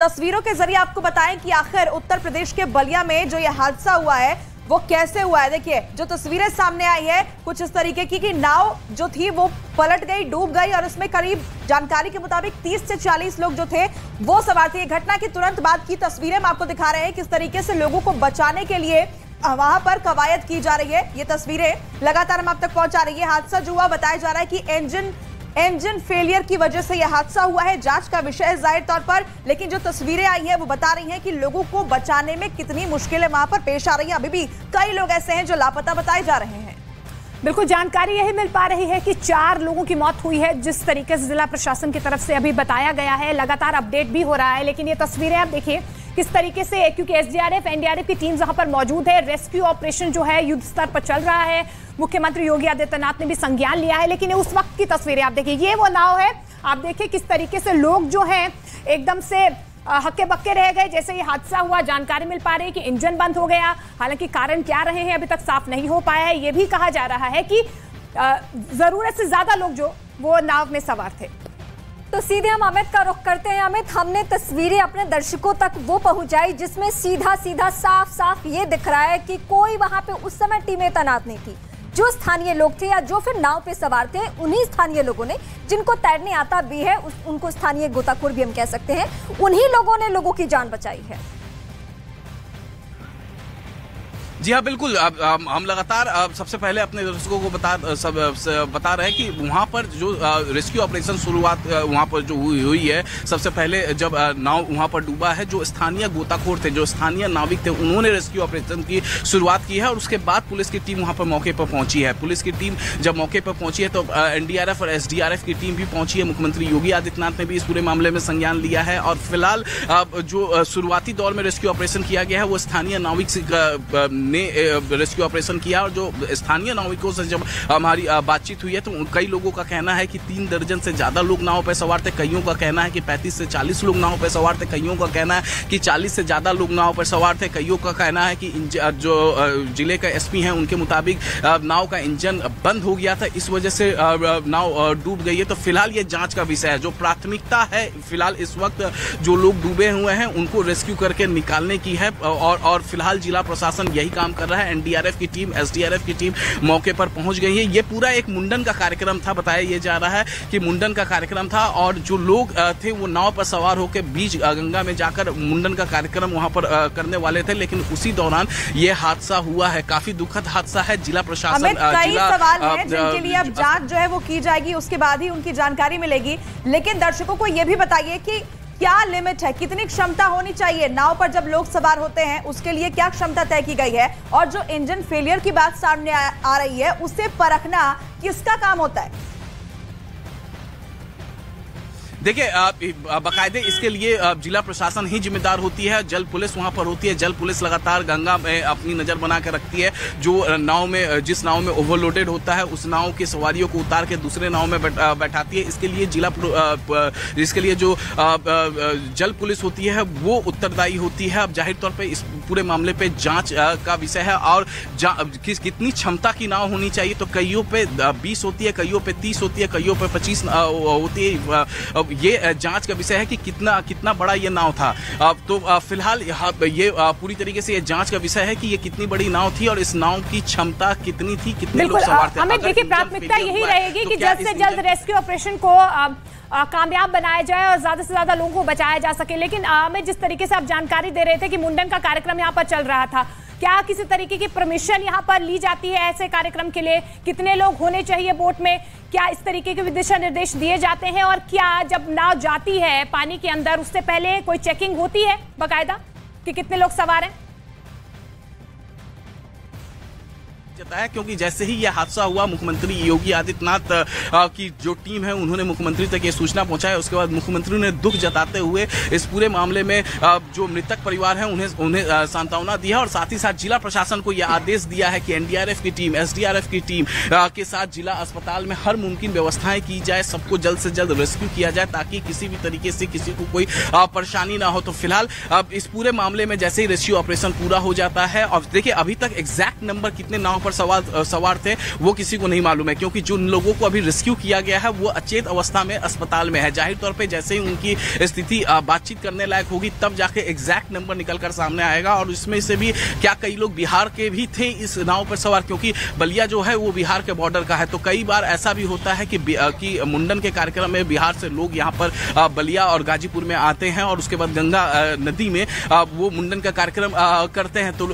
तस्वीरों के ज़रिए आपको बताएँ कि आखिर उत्तर प्रदेश के बलिया में जो ये हादसा हुआ है, वो कैसे हुआ है? देखिए, जो तस्वीरें सामने आई है, कुछ इस तरीके की कि नाव जो थी, वो पलट गई, डूब गई और उसमें करीब जानकारी के मुताबिक 30 से 40 लोग जो थे, वो सवार थे। घटना की तुरंत बाद की तस्वीरें हम आपको दिखा रहे हैं किस तरीके से लोगों को बचाने के लिए वहाँ पर कवायद की जा रही है। ये तस्वीरें लगातार हम आप तक पहुँचा रही है। हादसा जो हुआ, बताया जा रहा है कि इंजन इंजन फेलियर की वजह से यह हादसा हुआ है। जाँच का विषय ज़ाहिर तौर पर, लेकिन जो तस्वीरें आई हैं, वो बता रही हैं कि लोगों को बचाने में कितनी मुश्किलें वहाँ पर पेश आ रही हैं। अभी भी कई लोग ऐसे हैं जो लापता बताए जा रहे हैं। बिल्कुल, जानकारी यही मिल पा रही है कि चार लोगों की मौत हुई है, जिस तरीके से जिला प्रशासन की तरफ़ से अभी बताया गया है। लगातार अपडेट भी हो रहा है, लेकिन ये तस्वीरें आप देखिए किस तरीके से क्योंकि एसडीआरएफ, एनडीआरएफ की टीम जहाँ पर मौजूद है रेस्क्यू ऑपरेशन जो है, युद्ध स्तर पर चल रहा है। मुख्यमंत्री योगी आदित्यनाथ ने भी संज्ञान लिया है, लेकिन उस वक्त की तस्वीरें आप देखिए, ये वो नाव है। आप देखिए किस तरीके से लोग जो है, एकदम से हक्के बक्के रह गए। जैसे ये हादसा हुआ, जानकारी मिल पा रही है कि इंजन बंद हो गया। हालाँकि कारण क्या रहे हैं, अभी तक साफ़ नहीं हो पाया है। ये भी कहा जा रहा है कि ज़रूरत से ज़्यादा लोग जो वो नाव में सवार थे। तो सीधे हम अमित का रुख करते हैं। अमित, हमने तस्वीरें अपने दर्शकों तक वो पहुंचाई जिसमें सीधा सीधा साफ़ साफ़ ये दिख रहा है कि कोई वहाँ पे उस समय टीमें तैनात नहीं थी। जो स्थानीय लोग थे या जो फिर नाव पे सवार थे, उन्हीं स्थानीय लोगों ने, जिनको तैरने आता भी है उनको स्थानीय गोताखोर भी हम कह सकते हैं, उन्हीं लोगों ने लोगों की जान बचाई है। जी हाँ बिल्कुल। अब हम लगातार सबसे पहले अपने दर्शकों को बता, सब बता रहे हैं कि वहाँ पर जो रेस्क्यू ऑपरेशन शुरुआत वहाँ पर जो हुई हुई है, सबसे पहले जब नाव वहाँ पर डूबा है, जो स्थानीय गोताखोर थे, जो स्थानीय नाविक थे, उन्होंने रेस्क्यू ऑपरेशन की शुरुआत की है और उसके बाद पुलिस की टीम वहाँ पर मौके पर पहुँची है। पुलिस की टीम जब मौके पर पहुँची है तो एनडीआरएफ और एसडीआरएफ की टीम भी पहुँची है। मुख्यमंत्री योगी आदित्यनाथ ने भी इस पूरे मामले में संज्ञान लिया है और फ़िलहाल जो शुरुआती दौर में रेस्क्यू ऑपरेशन किया गया है, वो स्थानीय नाविक ने रेस्क्यू ऑपरेशन किया और जो स्थानीय नाविकों से जब हमारी बातचीत हुई है तो कई लोगों का कहना है कि तीन दर्जन से ज़्यादा लोग नाव पर सवार थे। कईयों का कहना है कि पैंतीस से चालीस लोग नाव पर सवार थे। कईयों का कहना है कि चालीस से ज़्यादा लोग नाव पर सवार थे। कईयों का कहना है कि जो ज़िले का एसपी हैं, उनके मुताबिक नाव का इंजन बंद हो गया था। इस वजह से नाव डूब गई है। तो फ़िलहाल ये जाँच का विषय है। जो प्राथमिकता है, फ़िलहाल इस वक्त जो लोग डूबे हुए हैं, उनको रेस्क्यू करके निकालने की है और और फ़िलहाल जिला प्रशासन यही काम कर रहा है। एनडीआरएफ की टीम एसडीआरएफ की टीम मौके पर पहुँच गई है। ये पूरा एक मुंडन का कार्यक्रम था बताया ये जा रहा है कि मुंडन का कार्यक्रम था और जो लोग थे वो नाव पर सवार होकर बीच गंगा में जाकर मुंडन का कार्यक्रम वहाँ पर करने वाले थे लेकिन उसी दौरान ये हादसा हुआ है। काफ़ी दुखद हादसा है। जिला प्रशासन सवाल हैं जिनके लिए अब जाँच जो है वो की जाएगी उसके बाद ही उनकी जानकारी मिलेगी। लेकिन दर्शकों को यह भी बताइए कि क्या लिमिट है? कितनी क्षमता होनी चाहिए? नाव पर जब लोग सवार होते हैं उसके लिए क्या क्षमता तय की गई है? और जो इंजन फेलियर की बात सामने आ, आ रही है उसे परखना किसका काम होता है? देखिए बाकायदे इसके लिए जिला प्रशासन ही जिम्मेदार होती है, जल पुलिस वहाँ पर होती है, जल पुलिस लगातार गंगा में अपनी नज़र बना कर रखती है, जो नाव में, जिस नाव में ओवरलोडेड होता है, उस नाव की सवारियों को उतार के दूसरे नाव में बैठाती है। इसके लिए जिला इसके लिए जो जल पुलिस होती है, वो उत्तरदायी होती है। अब ज़ाहिर तौर पर इस पूरे मामले पर जाँच का विषय है और किस, कितनी क्षमता की नाव होनी चाहिए तो कईयों पे बीस होती है, कईयों पे तीस होती है, कईयों पे पच्चीस होती है ये जाँच का विषय है कि कितना कितना बड़ा ये नाव था। तो फ़िलहाल ये पूरी तरीके से ये जाँच का विषय है कि ये कितनी बड़ी नाव थी और इस नाव की क्षमता कितनी थी कितने लोग सवार थे। हमें देखिए प्राथमिकता यही रहेगी तो कि जल्द से जल्द रेस्क्यू ऑपरेशन को कामयाब बनाया जाए और ज़्यादा से ज़्यादा लोगों को बचाया जा सके। लेकिन हमें जिस तरीके से आप जानकारी दे रहे थे कि मुंडन का कार्यक्रम यहाँ पर चल रहा था क्या किसी तरीके की परमिशन यहाँ पर ली जाती है ऐसे कार्यक्रम के लिए? कितने लोग होने चाहिए बोट में? क्या इस तरीके के दिशा निर्देश दिए जाते हैं? और क्या जब नाव जाती है पानी के अंदर, उससे पहले कोई चेकिंग होती है बाकायदा कि कितने लोग सवार हैं? जताया क्योंकि जैसे ही यह हादसा हुआ, मुख्यमंत्री योगी आदित्यनाथ की जो टीम है, उन्होंने मुख्यमंत्री तक ये सूचना पहुँचाया उसके बाद मुख्यमंत्री ने दुख जताते हुए इस पूरे मामले में जो मृतक परिवार है, उन्हें उन्हें सांत्वना दिया और साथ ही साथ जिला प्रशासन को यह आदेश दिया है कि एनडीआरएफ की टीम, एसडीआरएफ की टीम के साथ जिला अस्पताल में हर मुमकिन व्यवस्थाएँ की जाए, सबको जल्द से जल्द रेस्क्यू किया जाए, ताकि किसी भी तरीके से किसी को कोई परेशानी ना हो। तो फ़िलहाल, अब इस पूरे मामले में जैसे ही रेस्क्यू ऑपरेशन पूरा हो जाता है, और देखिए, अभी तक एग्जैक्ट नंबर कितने, नाव पर सवार सवार थे वो किसी को नहीं मालूम है क्योंकि जिन लोगों को अभी रेस्क्यू किया गया है वो अचेत अवस्था में अस्पताल में है। ज़ाहिर तौर पर जैसे ही उनकी स्थिति बातचीत करने लायक होगी तब जाके एग्जैक्ट नंबर निकल कर सामने आएगा। और इसमें से भी क्या कई लोग बिहार के भी थे इस नाव पर सवार क्योंकि बलिया जो है वो बिहार के बॉर्डर का है। तो कई बार ऐसा भी होता है कि, कि मुंडन के कार्यक्रम में बिहार से लोग यहाँ पर बलिया और गाजीपुर में आते हैं और उसके बाद गंगा नदी में वो मुंडन का कार्यक्रम करते हैं। तो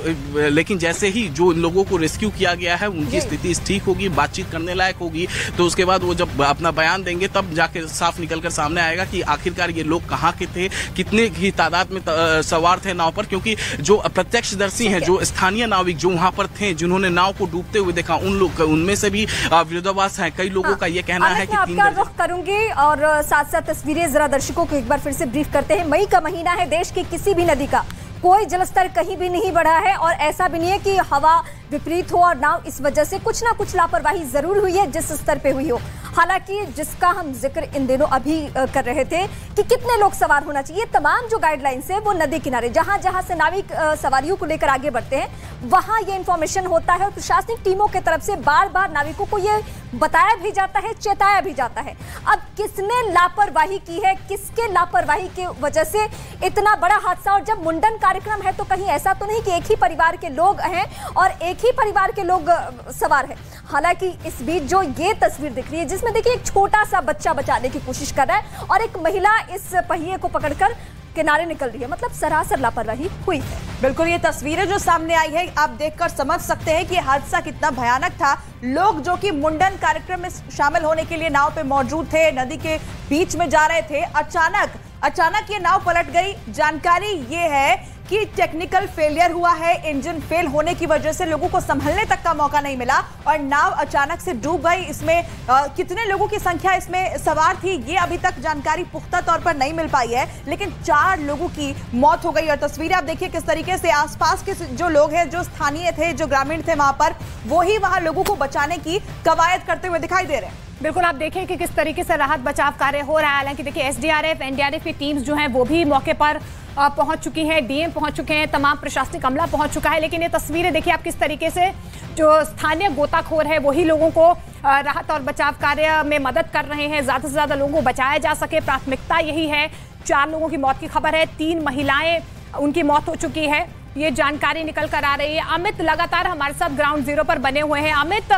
लेकिन जैसे ही जो इन लोगों को रेस्क्यू किया गया है उनकी स्थिति ठीक होगी बातचीत करने लायक होगी। तो उसके बाद वो जब अपना बयान देंगे तब जाके साफ़ निकल कर सामने आएगा कि आखिरकार ये लोग कहाँ के थे कितने की तादाद में सवार थे नाव पर क्योंकि जो प्रत्यक्षदर्शी हैं जो स्थानीय नाविक जो वहाँ पर थे जिन्होंने नाव को डूबते हुए देखा उन लोग उनमें से भी विरोधाभास है। कई लोगों हाँ, का ये कहना है कि तीन रुख करूँगी और साथ साथ तस्वीरें जरा दर्शकों को एक बार फिर से ब्रीफ करते हैं। मई का महीना है देश की किसी भी नदी का। कोई जलस्तर कहीं भी नहीं बढ़ा है और ऐसा भी नहीं है कि हवा विपरीत हो और नाव इस वजह से कुछ ना कुछ लापरवाही ज़रूर हुई है जिस स्तर पे हुई हो। हालाँकि जिसका हम ज़िक्र इन दिनों अभी कर रहे थे कि कितने लोग सवार होना चाहिए तमाम जो गाइडलाइंस है, वो नदी किनारे, जहाँ जहाँ से नाविक सवारियों को लेकर आगे बढ़ते हैं, वहाँ ये इंफॉर्मेशन होता है और प्रशासनिक टीमों की तरफ़ से बार बार नाविकों को ये बताया भी जाता है, चेताया भी जाता है। अब किसने लापरवाही की है, किसके लापरवाही की वजह से इतना बड़ा हादसा? और जब मुंडन कार्यक्रम है तो कहीं ऐसा तो नहीं कि एक ही परिवार के लोग हैं और एक ही परिवार के लोग सवार हैं। हालाँकि इस बीच जो ये तस्वीर दिख रही है, जिसमें देखिए एक छोटा सा बच्चा बचाने की कोशिश कर रहा है और एक महिला इस पहिए को पकड़कर किनारे निकल रही है मतलब सरासर लापरवाही हुई है। बिल्कुल, ये तस्वीरें जो सामने आई है, आप देखकर समझ सकते हैं कि हादसा कितना भयानक था। लोग जो कि मुंडन कार्यक्रम में शामिल होने के लिए नाव पे मौजूद थे, नदी के बीच में जा रहे थे, अचानक अचानक ये नाव पलट गई। जानकारी ये है कि टेक्निकल फेलियर हुआ है। इंजन फेल होने की वजह से लोगों को संभलने तक का मौका नहीं मिला और नाव अचानक से डूब गई। इसमें आ, कितने लोगों की संख्या इसमें सवार थी ये अभी तक जानकारी पुख्ता तौर पर नहीं मिल पाई है लेकिन चार लोगों की मौत हो गई। और तस्वीरें आप देखिए किस तरीके से आसपास के जो लोग हैं जो स्थानीय थे जो ग्रामीण थे वहाँ पर वो ही वहाँ लोगों को बचाने की कवायद करते हुए दिखाई दे रहे हैं। बिल्कुल, आप देखें कि किस तरीके से राहत बचाव कार्य हो रहा है। हालाँकि देखिए, एसडीआरएफ, एनडीआरएफ की टीम्स जो हैं, वो भी मौके पर पहुँच चुकी हैं, डीएम पहुँच चुके हैं, तमाम प्रशासनिक अमला पहुँच चुका है। लेकिन ये तस्वीरें देखिए, आप किस तरीके से जो स्थानीय गोताखोर है, वही लोगों को राहत और बचाव कार्य में मदद कर रहे हैं। ज़्यादा से ज़्यादा लोगों को बचाया जा सके। प्राथमिकता यही है, चार लोगों की मौत की खबर है, तीन महिलाएँ, उनकी मौत हो चुकी है। ये जानकारी निकल कर आ रही है। अमित लगातार हमारे साथ ग्राउंड ज़ीरो पर बने हुए हैं। अमित,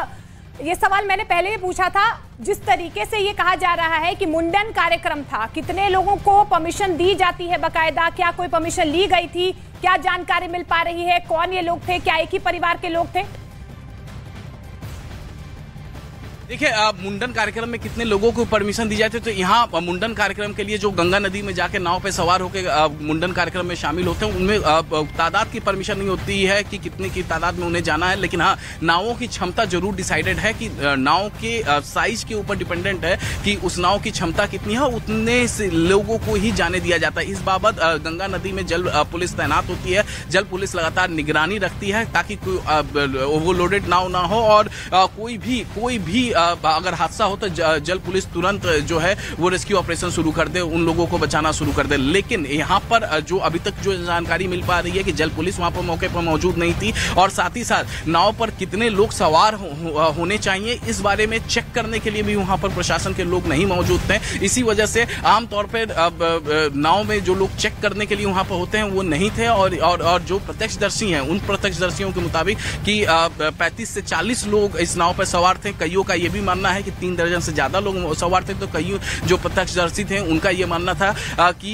ये सवाल मैंने पहले भी पूछा था जिस तरीके से ये कहा जा रहा है कि मुंडन कार्यक्रम था, कितने लोगों को परमिशन दी जाती है बकायदा? क्या कोई परमिशन ली गई थी? क्या जानकारी मिल पा रही है? कौन ये लोग थे? क्या एक ही परिवार के लोग थे? देखिए मुंडन कार्यक्रम में कितने लोगों को परमिशन दी जाती है? तो यहाँ मुंडन कार्यक्रम के लिए जो गंगा नदी में जाके नाव पे सवार होकर मुंडन कार्यक्रम में शामिल होते हैं, उनमें तादाद की परमिशन नहीं होती है कि कितने की तादाद में उन्हें जाना है, लेकिन हाँ नावों की क्षमता ज़रूर डिसाइडेड है कि नाव के साइज़ के ऊपर डिपेंडेंट है कि उस नाव की क्षमता कितनी है, उतने लोगों को ही जाने दिया जाता है। इस बाबत गंगा नदी में जल पुलिस तैनात होती है, जल पुलिस लगातार निगरानी रखती है, ताकि कोई ओवरलोडेड नाव ना हो और कोई भी कोई भी अगर हादसा हो तो जल पुलिस तुरंत जो है वो रेस्क्यू ऑपरेशन शुरू कर दे उन लोगों को बचाना शुरू कर दे। लेकिन यहाँ पर जो अभी तक जो जानकारी मिल पा रही है कि जल पुलिस वहाँ पर मौके पर मौजूद नहीं थी और साथ ही साथ नाव पर कितने लोग सवार हो, हो, होने चाहिए इस बारे में चेक करने के लिए भी वहाँ पर प्रशासन के लोग नहीं मौजूद थे। इसी वजह से आमतौर पर नाव में जो लोग चेक करने के लिए वहाँ पर होते हैं वो नहीं थे और और, और जो प्रत्यक्षदर्शी हैं उन प्रत्यक्षदर्शियों के मुताबिक कि पैंतीस से चालीस लोग इस नाव पर सवार थे कईयों का ये भी मानना है कि तीन दर्जन से ज़्यादा लोग सवार थे तो कई जो प्रत्यक्षदर्शी थे, उनका ये मानना था कि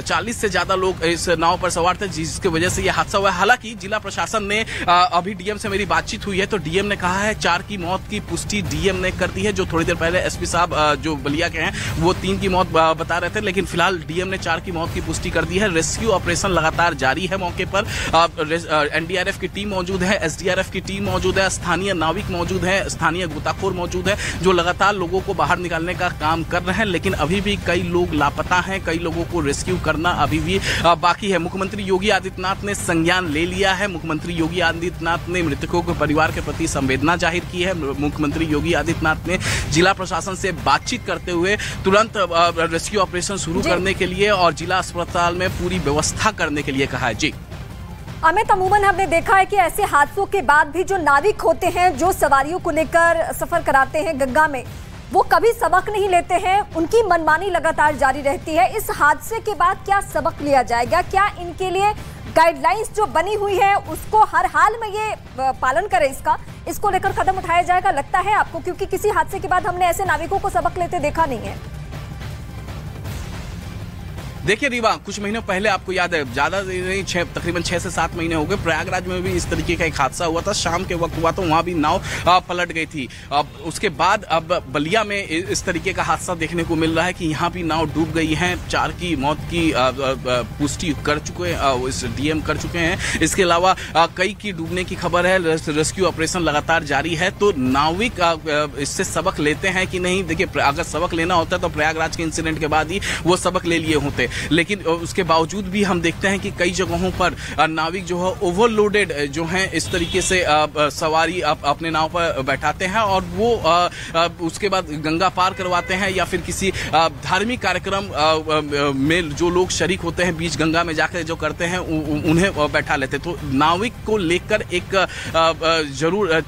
चालीस से ज़्यादा लोग इस नाव पर सवार थे, जिसकी वजह से यह हादसा हुआ हालाँकि जिला प्रशासन ने अभी डीएम से मेरी बातचीत हुई है तो डीएम ने कहा है, चार की मौत की पुष्टि डीएम ने कर दी है, जो थोड़ी देर पहले एसपी साहब जो बलिया के हैं, वो तीन की मौत बता रहे थे, लेकिन फ़िलहाल डीएम ने चार की मौत की पुष्टि कर दी है। रेस्क्यू ऑपरेशन लगातार जारी है मौके पर। एनडीआरएफ की टीम मौजूद है, एसडीआरएफ की टीम मौजूद है, स्थानीय नाविक मौजूद है, स्थानीय गोताखोर मौजूद है जो लगातार लोगों को बाहर निकालने का काम कर रहे हैं लेकिन अभी भी कई लोग लापता हैं कई लोगों को रेस्क्यू करना अभी भी बाकी है। मुख्यमंत्री योगी आदित्यनाथ ने संज्ञान ले लिया है। मुख्यमंत्री योगी आदित्यनाथ ने मृतकों के परिवार के प्रति संवेदना ज़ाहिर की है। मुख्यमंत्री योगी आदित्यनाथ ने जिला प्रशासन से बातचीत करते हुए तुरंत रेस्क्यू ऑपरेशन शुरू करने के लिए और जिला अस्पताल में पूरी व्यवस्था करने के लिए कहा है। जी। अमित, अमूमन हमने देखा है कि ऐसे हादसों के बाद भी जो नाविक होते हैं, जो सवारियों को लेकर सफ़र कराते हैं गंगा में, वो कभी सबक नहीं लेते हैं। उनकी मनमानी लगातार जारी रहती है। इस हादसे के बाद क्या सबक लिया जाएगा? क्या इनके लिए गाइडलाइंस जो बनी हुई है, उसको हर हाल में ये पालन करे इसका? इसको लेकर कदम उठाया जाएगा, लगता है आपको? क्योंकि किसी हादसे के बाद हमने ऐसे नाविकों को सबक लेते देखा नहीं है। देखिए रीवा, कुछ महीनों पहले आपको याद है, ज़्यादा नहीं, छह, तकरीबन छह से सात महीने हो गए। प्रयागराज में भी इस तरीके का एक हादसा हुआ था। शाम के वक्त हुआ तो वहाँ भी नाव पलट गई थी। अब उसके बाद, अब बलिया में इस तरीके का हादसा देखने को मिल रहा है कि यहाँ भी नाव डूब गई है। चार की मौत की पुष्टि कर चुके हैं इस डीएम कर चुके हैं। इसके अलावा कई की डूबने की खबर है रेस्क्यू ऑपरेशन लगातार जारी है। तो नाविक इससे सबक लेते हैं कि नहीं? देखिए अगर सबक लेना होता तो प्रयागराज के इंसिडेंट के बाद ही वो सबक ले लिए होते। लेकिन उसके बावजूद भी हम देखते हैं कि कई जगहों पर नाविक जो है ओवरलोडेड जो है, इस तरीके से सवारी अपने नाव पर बैठाते हैं और वो उसके बाद गंगा पार करवाते हैं या फिर किसी धार्मिक कार्यक्रम में जो लोग शरीक होते हैं बीच गंगा में जाकर जो करते हैं उन्हें बैठा लेते तो नाविक को लेकर एक ज़रूर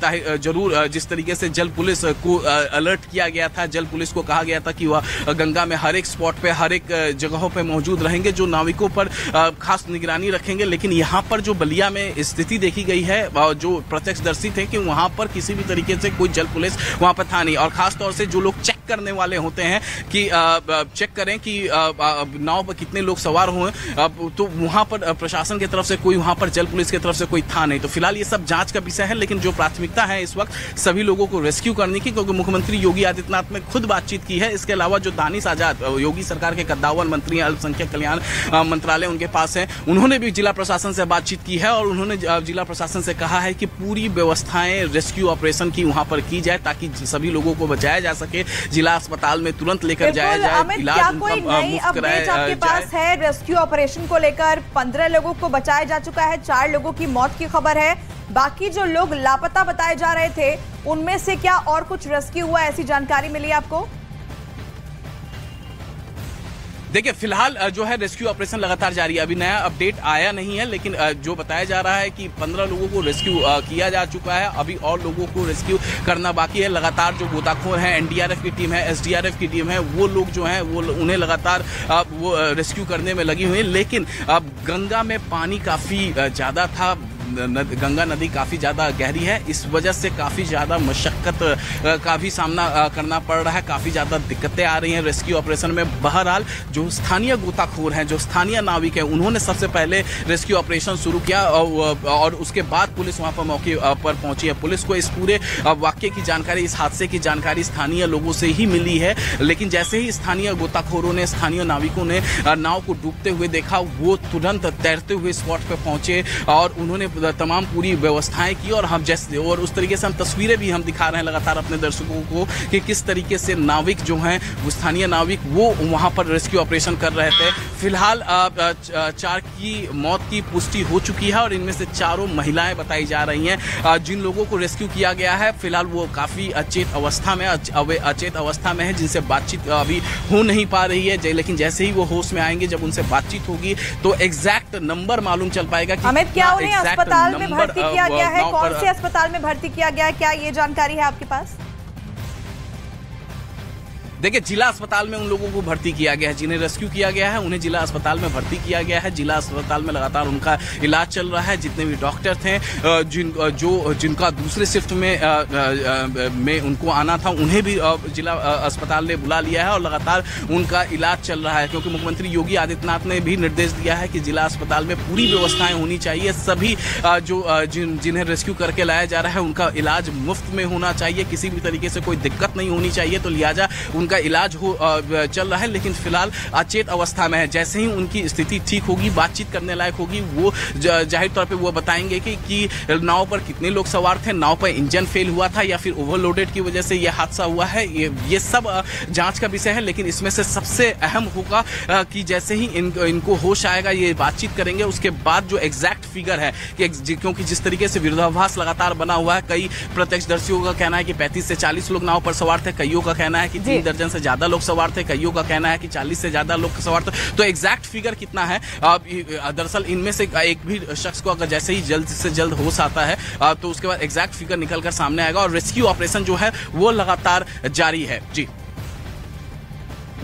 ज़रूर जिस तरीके से जल पुलिस को अलर्ट किया गया था, जल पुलिस को कहा गया था कि वह गंगा में हर एक स्पॉट पे, हर एक जगहों पे मौजूद रहेंगे, जो नाविकों पर खास निगरानी रखेंगे। लेकिन यहाँ पर जो बलिया में स्थिति देखी गई है जो प्रत्यक्षदर्शी थे कि वहाँ पर किसी भी तरीके से कोई जल पुलिस वहाँ पर था नहीं। और खासतौर से जो लोग चेक करने वाले होते हैं कि चेक करें कि नाव पर कितने लोग सवार हुए तो वहाँ पर प्रशासन की तरफ़ से कोई वहाँ पर, जल पुलिस की तरफ़ से कोई था नहीं। तो फ़िलहाल ये सब जाँच का विषय है, लेकिन जो प्राथमिकता है इस वक्त सभी लोगों को रेस्क्यू करने की, क्योंकि मुख्यमंत्री योगी आदित्यनाथ ने खुद बातचीत की है। इसके अलावा जो दानिश आज़ाद योगी सरकार के कद्दावर मंत्री अल्पसंख्यक कल्याण मंत्रालय उनके पास है। उन्होंने भी जिला प्रशासन से बातचीत की है और उन्होंने जिला प्रशासन से कहा है कि पूरी व्यवस्थाएँ रेस्क्यू ऑपरेशन की वहाँ पर की जाए, ताकि सभी लोगों को बचाया जा सके। जिला अस्पताल में तुरंत लेकर जाया जाए इलाज कोई नई मुफ़्त कराया अपडेट आपके पास है? रेस्क्यू ऑपरेशन को लेकर पंद्रह लोगों को बचाया जा चुका है चार लोगों की मौत की खबर है। बाकी जो लोग लापता बताए जा रहे थे उनमें से क्या और कुछ रेस्क्यू हुआ? ऐसी जानकारी मिली आपको। देखिए, फ़िलहाल जो है, रेस्क्यू ऑपरेशन लगातार जारी है। अभी नया अपडेट आया नहीं है, लेकिन जो बताया जा रहा है कि 15 लोगों को रेस्क्यू किया जा चुका है। अभी और लोगों को रेस्क्यू करना बाकी है। लगातार जो गोताखोर हैं, एनडीआरएफ की टीम है, एसडीआरएफ की टीम है, वो लोग जो हैं, वो उन्हें लगातार वो रेस्क्यू करने में लगी हुई है। लेकिन गंगा में पानी काफ़ी ज़्यादा था न, गंगा नदी काफ़ी ज़्यादा गहरी है। इस वजह से काफ़ी ज़्यादा मशक्कत का भी सामना करना पड़ रहा है। काफ़ी ज़्यादा दिक्कतें आ रही हैं रेस्क्यू ऑपरेशन में। बहरहाल जो स्थानीय गोताखोर हैं जो स्थानीय नाविक हैं उन्होंने सबसे पहले रेस्क्यू ऑपरेशन शुरू किया और उसके बाद पुलिस वहाँ पर मौके पर पहुँची है। पुलिस को इस पूरे वाक्य की जानकारी इस हादसे की जानकारी स्थानीय लोगों से ही मिली है। लेकिन जैसे ही स्थानीय गोताखोरों ने स्थानीय नाविकों ने नाव को डूबते हुए देखा वो तुरंत तैरते हुए स्पॉट पर पहुँचे और उन्होंने तमाम पूरी व्यवस्थाएँ की और हम जैसे और उस तरीके से हम तस्वीरें भी हम दिखा रहे हैं लगातार अपने दर्शकों को कि किस तरीके से नाविक जो हैं स्थानीय नाविक वो वहाँ पर रेस्क्यू ऑपरेशन कर रहे थे। फ़िलहाल चार की मौत की पुष्टि हो चुकी है और इनमें से चारों महिलाएँ बताई जा रही हैं। जिन लोगों को रेस्क्यू किया गया है फ़िलहाल वो काफ़ी अचेत अवस्था में अचेत अवस्था में है जिनसे बातचीत अभी हो नहीं पा रही है। जै- लेकिन जैसे ही वो होश में आएँगे जब उनसे बातचीत होगी तो एग्जैक्ट नंबर मालूम चल पाएगा कि अमित क्या exact अस्पताल में भर्ती किया गया है? कौन से अस्पताल में भर्ती किया गया है? क्या ये जानकारी है आपके पास? देखिए जिला अस्पताल में उन लोगों को भर्ती किया गया है जिन्हें रेस्क्यू किया गया है उन्हें जिला अस्पताल में भर्ती किया गया है। जिला अस्पताल में लगातार उनका इलाज चल रहा है जितने भी डॉक्टर थे जिन जो जिनका दूसरे शिफ्ट में अ, अ, में उनको आना था उन्हें भी जिला अस्पताल ने बुला लिया है और लगातार उनका इलाज चल रहा है। क्योंकि मुख्यमंत्री योगी आदित्यनाथ ने भी निर्देश दिया है कि जिला अस्पताल में पूरी व्यवस्थाएँ होनी चाहिए। सभी जो जिन जिन्हें रेस्क्यू करके लाया जा रहा है उनका इलाज मुफ़्त में होना चाहिए। किसी भी तरीके से कोई दिक्कत नहीं होनी चाहिए तो लिहाजा उनका इलाज हो चल रहा है लेकिन फ़िलहाल अचेत अवस्था में है। जैसे ही उनकी स्थिति ठीक होगी बातचीत करने लायक होगी वो ज़ाहिर तौर पे वो बताएँगे कि, कि नाव पर कितने लोग सवार थे नाव पर इंजन फेल हुआ था या फिर ओवरलोडेड की वजह से ये हादसा हुआ है ये ये सब जाँच का विषय है लेकिन इसमें से सबसे अहम होगा कि जैसे ही इन, इनको होश आएगा ये बातचीत करेंगे उसके बाद जो एग्जैक्ट फिगर है कि क्योंकि जिस तरीके से विरोधाभास लगातार बना हुआ है कई प्रत्यक्षदर्शियों का कहना है कि 35 से 40 लोग नाव पर सवार थे कईयों का कहना है कि तीन दर्जन दर्जन से ज़्यादा लोग सवार थे। कईयों का कहना है कि चालीस से ज़्यादा लोग सवार थे। तो एग्जैक्ट फिगर कितना है? दरअसल इनमें से एक भी शख्स को अगर जैसे ही जल्द से जल्द होश आता है तो उसके बाद एग्जैक्ट फिगर निकल कर सामने आएगा और रेस्क्यू ऑपरेशन जो है, वो लगातार जारी है। जी।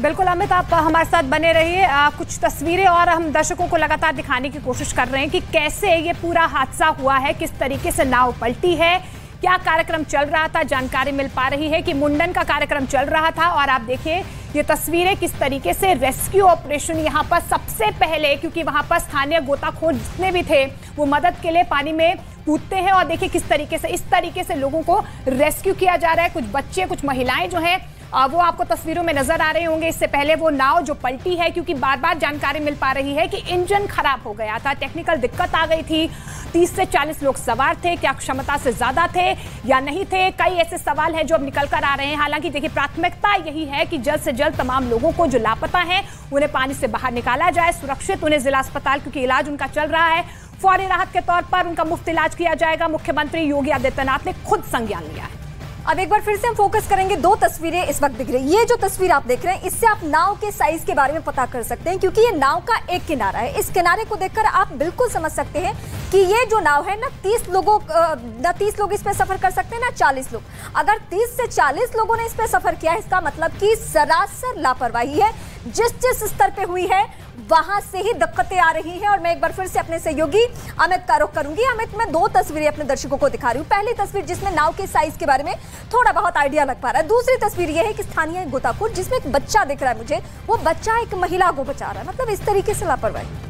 बिल्कुल, अमित, आप हमारे साथ बने रहिए। कुछ तस्वीरें और हम दर्शकों को लगातार दिखाने की कोशिश कर रहे हैं कि कैसे ये पूरा हादसा हुआ है, किस तरीके से नाव पलटी है क्या कार्यक्रम चल रहा था? जानकारी मिल पा रही है कि मुंडन का कार्यक्रम चल रहा था और आप देखिए, ये तस्वीरें किस तरीके से रेस्क्यू ऑपरेशन यहाँ पर सबसे पहले, क्योंकि वहाँ पर स्थानीय गोताखोर जितने भी थे, वो मदद के लिए पानी में कूदते हैं और देखिए किस तरीके से, इस तरीके से लोगों को रेस्क्यू किया जा रहा है। कुछ बच्चे, कुछ महिलाएँ जो हैं वो आपको तस्वीरों में नज़र आ रहे होंगे। इससे पहले वो नाव जो पलटी है, क्योंकि बार बार जानकारी मिल पा रही है कि इंजन खराब हो गया था। टेक्निकल दिक्कत आ गई थी। 30 से 40 लोग सवार थे। क्या क्षमता से ज़्यादा थे या नहीं थे? कई ऐसे सवाल हैं जो अब निकल कर आ रहे हैं। हालाँकि देखिए, प्राथमिकता यही है कि जल्द से जल्द तमाम लोगों को जो लापता है, उन्हें पानी से बाहर निकाला जाए, सुरक्षित उन्हें जिला अस्पताल, क्योंकि इलाज उनका चल रहा है। फौरी राहत के तौर पर उनका मुफ़्त इलाज किया जाएगा। मुख्यमंत्री योगी आदित्यनाथ ने खुद संज्ञान लिया है। अब एक बार फिर से हम फोकस करेंगे दो तस्वीरें इस वक्त दिख रही है। ये जो तस्वीर आप देख रहे हैं, इससे आप नाव के साइज़ के बारे में पता कर सकते हैं, क्योंकि ये नाव का एक किनारा है। इस किनारे को देखकर आप बिल्कुल समझ सकते हैं कि ये जो नाव है ना, तीस लोगों ना तीस लोग इस पे सफ़र कर सकते हैं ना चालीस लोग। अगर तीस से चालीस लोगों ने इस पे सफ़र किया है, इसका मतलब कि सरासर लापरवाही है। जिस जिस स्तर पे हुई है वहाँ से ही दिक्कतें आ रही हैं और मैं एक बार फिर से अपने सहयोगी अमित का रुख करूँगी। अमित, मैं दो तस्वीरें अपने दर्शकों को दिखा रही हूँ। पहली तस्वीर जिसमें नाव के साइज़ के बारे में थोड़ा बहुत आइडिया लग पा रहा है। दूसरी तस्वीर यह है कि स्थानीय गोताखोर, जिसमें एक बच्चा दिख रहा है मुझे, वो बच्चा एक महिला को बचा रहा है। मतलब इस तरीके से लापरवाही।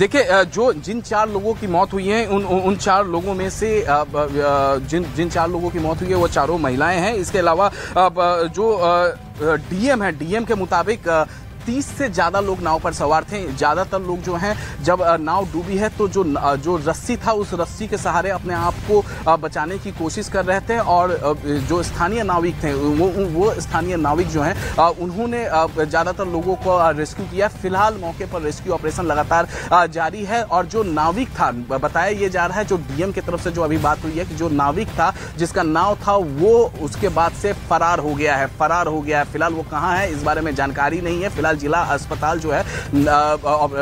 देखिए जो जिन चार लोगों की मौत हुई है, उन उन चार लोगों में से जिन जिन चार लोगों की मौत हुई है, वो चारों महिलाएँ हैं। इसके अलावा जो डीएम है, डीएम के मुताबिक तीस से ज़्यादा लोग नाव पर सवार थे। ज़्यादातर लोग जो हैं, जब नाव डूबी है तो जो जो रस्सी था, उस रस्सी के सहारे अपने आप को बचाने की कोशिश कर रहे थे और जो स्थानीय नाविक थे, वो वो स्थानीय नाविक जो हैं उन्होंने ज़्यादातर लोगों को रेस्क्यू किया फ़िलहाल मौके पर रेस्क्यू ऑपरेशन लगातार जारी है और जो नाविक था बताया ये जा रहा है, जो डीएम की तरफ़ से जो अभी बात हुई है कि जो नाविक था, जिसका नाव था, वो उसके बाद से फरार हो गया है, फरार हो गया है। फ़िलहाल वो कहाँ है, इस बारे में जानकारी नहीं है। फ़िलहाल जिला अस्पताल जो है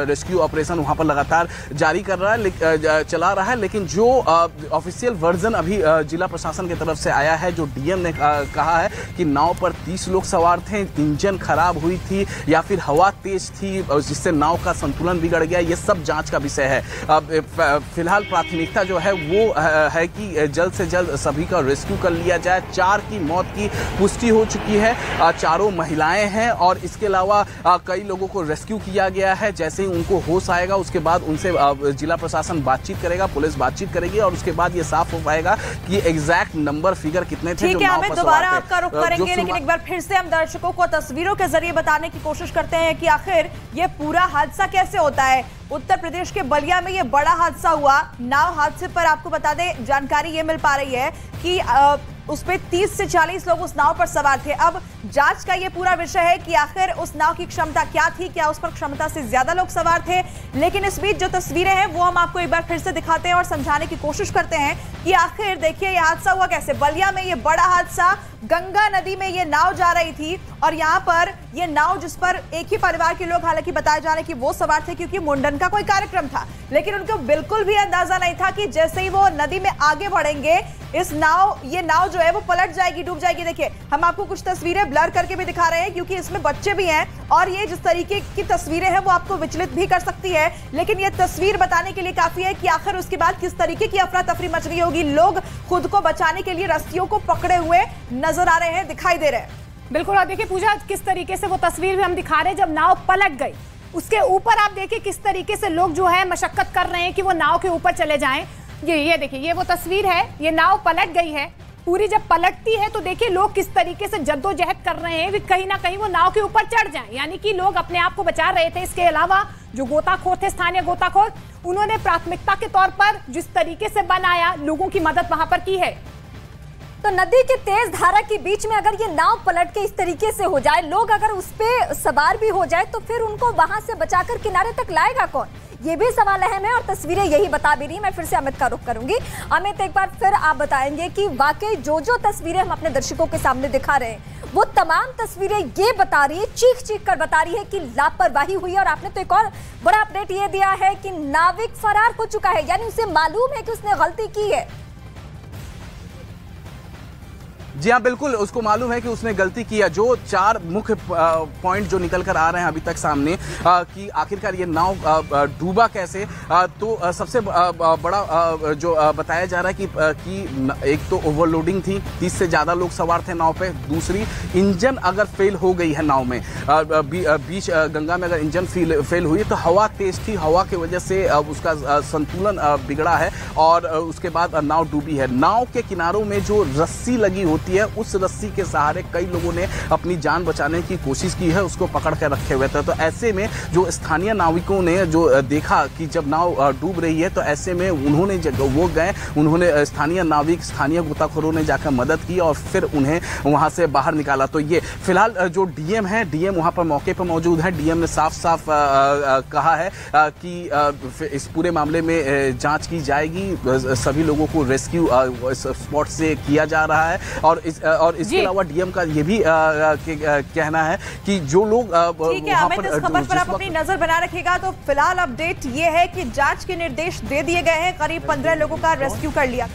रेस्क्यू ऑपरेशन वहाँ पर लगातार जारी कर रहा है चला रहा है, लेकिन जो ऑफिशियल वर्जन अभी जिला प्रशासन की तरफ़ से आया है, जो डीएम ने कहा है कि नाव पर 30 लोग सवार थे, इंजन खराब हुई थी, या फिर हवा तेज थी जिससे नाव का संतुलन बिगड़ गया, ये सब जाँच का विषय है। फ़िलहाल प्राथमिकता जो है, वो है कि जल्द से जल्द सभी का रेस्क्यू कर लिया जाए। चार की मौत की पुष्टि हो चुकी है चारों महिलाएँ हैं, और इसके अलावा कई लोगों को रेस्क्यू किया गया है। जैसे ही उनको होश आएगा उसके बाद उनसे जिला प्रशासन बातचीत करेगा पुलिस बातचीत करेगी और उसके बाद ये साफ़ हो पाएगा कि एग्जैक्ट नंबर फिगर कितने थे ठीक है हमें दोबारा आपका रुख करेंगे लेकिन एक बार फिर से हम दर्शकों को तस्वीरों के ज़रिए बताने की कोशिश करते हैं कि आखिर ये पूरा हादसा कैसे होता है। उत्तर प्रदेश के बलिया में ये बड़ा हादसा हुआ। नाव हादसे पर आपको बता दें जानकारी ये मिल पा रही है कि उस पर 30 से 40 लोग उस नाव पर सवार थे। अब जाँच का यह पूरा विषय है कि आखिर उस नाव की क्षमता क्या थी, क्या उस पर क्षमता से ज़्यादा लोग सवार थे। लेकिन इस बीच जो तस्वीरें हैं, वो हम आपको एक बार फिर से दिखाते हैं और समझाने की कोशिश करते हैं कि आखिर देखिए यह हादसा हुआ कैसे? बलिया में यह बड़ा हादसा गंगा नदी में ये नाव जा रही थी और यहाँ पर ये नाव जिस पर एक ही परिवार के लोग हालाँकि बताए जा रहे कि वो सवार थे क्योंकि मुंडन का कोई कार्यक्रम था, लेकिन उनको बिल्कुल भी अंदाज़ा नहीं था कि जैसे ही वो नदी में आगे बढ़ेंगे, इस नाव, ये नाव जो है वो पलट जाएगी, डूब जाएगी। देखिए, हम आपको कुछ तस्वीरें ब्लर करके भी दिखा रहे हैं क्योंकि इसमें बच्चे भी हैं और ये जिस तरीके की तस्वीरें हैं वो आपको विचलित भी कर सकती है, लेकिन ये तस्वीर बताने के लिए काफ़ी है कि आखिर उसके बाद किस तरीके की अफरा तफरी मच रही होगी। लोग खुद को बचाने के लिए रस्तियों को पकड़े हुए नज़र आ रहे हैं, दिखाई दे रहे हैं। बिल्कुल, और देखिए पूजा, किस तरीके से वो तस्वीर भी हम दिखा रहे हैं, जब नाव पलट गई। उसके ऊपर आप देखिए किस तरीके से लोग जो है मशक्कत कर रहे हैं कि वो नाव के ऊपर चले जाएँ। ये ये देखिए, ये वो तस्वीर है, ये नाव पलट गई है। पूरी जब पलटती है तो देखिए लोग किस तरीके से जद्दोजहद कर रहे हैं कहीं ना कहीं वो नाव के ऊपर चढ़ जाएँ। यानी कि लोग अपने आप को बचा रहे थे। इसके अलावा जो गोताखोर थे, स्थानीय गोताखोर, उन्होंने प्राथमिकता के तौर पर जिस तरीके से बनाया, लोगों की मदद वहाँ पर की है। तो नदी के तेज धारा के बीच में अगर ये नाव पलट के इस तरीके से हो जाए, लोग अगर उस पर सवार भी हो जाए तो फिर उनको वहाँ से बचाकर किनारे तक लाएगा कौन? ये भी सवाल अहम है और तस्वीरें यही बता भी रही मैं फिर से अमित का रुख करूँगी। अमित, एक बार फिर आप बताएँगे कि वाकई जो जो तस्वीरें हम अपने दर्शकों के सामने दिखा रहे हैं, वो तमाम तस्वीरें ये बता रही है चीख चीख कर बता रही है कि लापरवाही हुई और आपने तो एक और बड़ा अपडेट ये दिया है कि नाविक फरार हो चुका है, यानी उसे मालूम है कि उसने गलती की है। जी हाँ बिल्कुल उसको मालूम है कि उसने गलती किया जो चार मुख्य पॉइंट जो निकल कर आ रहे हैं अभी तक सामने कि आखिरकार ये नाव डूबा कैसे? तो सबसे बड़ा जो बताया जा रहा है कि, कि एक तो ओवरलोडिंग थी तीस से ज़्यादा लोग सवार थे नाव पे। दूसरी इंजन अगर फेल हो गई है नाव में बीच गंगा में अगर इंजन फेल फेल हुई तो हवा तेज थी हवा की वजह से उसका संतुलन बिगड़ा है और उसके बाद नाव डूबी है। नाव के किनारों में जो रस्सी लगी होती होती है। उस रस्सी के सहारे कई लोगों ने अपनी जान बचाने की कोशिश की है, उसको पकड़ कर रखे हुए थे। तो ऐसे में जो स्थानीय नाविकों ने जो देखा कि जब नाव डूब रही है तो ऐसे में उन्होंने वो गए, उन्होंने स्थानीय नाविक, स्थानीय गोताखोरों ने जाकर मदद की और फिर उन्हें वहाँ से बाहर निकाला। तो ये फ़िलहाल जो डीएम है, डीएम वहाँ पर मौके पर मौजूद है। डीएम ने साफ़ साफ़ कहा है कि इस पूरे मामले में जाँच की जाएगी। सभी लोगों को रेस्क्यू स्पॉट से किया जा रहा है और इस और इसके अलावा डीएम का ये भी कहना है कि जो लोग खबर पर आप अपनी नज़र बना रखेगा तो फ़िलहाल अपडेट ये है कि जाँच के निर्देश दे दिए गए हैं करीब पंद्रह लोगों का रेस्क्यू कर लिया।